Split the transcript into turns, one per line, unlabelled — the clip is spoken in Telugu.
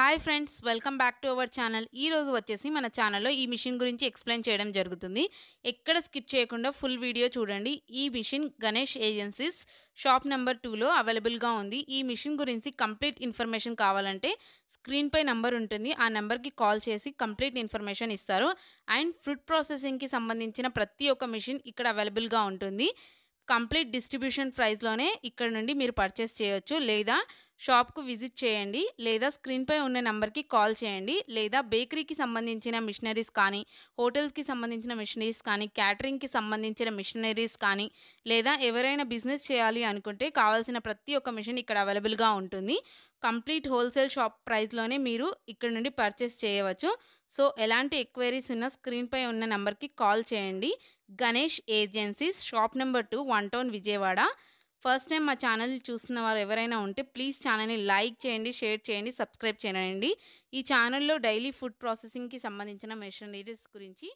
Hi friends welcome back to our channel. ఈ రోజు వచ్చేసి మన ఛానల్లో ఈ మిషన్ గురించి ఎక్స్ప్లెయిన్ చేయడం జరుగుతుంది. ఎక్కడ స్కిప్ చేయకుండా ఫుల్ వీడియో చూడండి. ఈ machine Ganesh agencies shop number టూలో అవైలబుల్గా ఉంది. ఈ మిషన్ గురించి కంప్లీట్ ఇన్ఫర్మేషన్ కావాలంటే స్క్రీన్పై నెంబర్ ఉంటుంది. ఆ నెంబర్కి కాల్ చేసి కంప్లీట్ ఇన్ఫర్మేషన్ ఇస్తారు. అండ్ ఫుడ్ ప్రాసెసింగ్కి సంబంధించిన ప్రతి ఒక్క మిషన్ ఇక్కడ అవైలబుల్గా ఉంటుంది. కంప్లీట్ డిస్ట్రిబ్యూషన్ ప్రైస్లోనే ఇక్కడ నుండి మీరు పర్చేస్ చేయొచ్చు. లేదా షాప్కు విజిట్ చేయండి లేదా స్క్రీన్పై ఉన్న నెంబర్కి కాల్ చేయండి లేదా బేకరీకి సంబంధించిన మిషనరీస్ కానీ హోటల్స్కి సంబంధించిన మిషనరీస్ కానీ క్యాటరింగ్కి సంబంధించిన మిషనరీస్ కానీ లేదా ఎవరైనా బిజినెస్ చేయాలి అనుకుంటే కావాల్సిన ప్రతి ఒక్క మిషన్ ఇక్కడ అవైలబుల్గా ఉంటుంది. కంప్లీట్ హోల్సేల్ షాప్ ప్రైస్లోనే మీరు ఇక్కడ నుండి పర్చేస్ చేయవచ్చు. సో ఎలాంటి ఎక్వైరీస్ ఉన్న స్క్రీన్పై ఉన్న నెంబర్కి కాల్ చేయండి. Ganesh agencies shop number two one town Vijayawada. First time మా ఛానల్ చూస్తున్న వారు ఎవరైనా ఉంటే ప్లీజ్ ఛానల్ని లైక్ చేయండి షేర్ చేయండి సబ్స్క్రైబ్ చేయండి. ఈ ఛానల్లో డైలీ ఫుడ్ ప్రాసెసింగ్కి సంబంధించిన మెషనరీస్ గురించి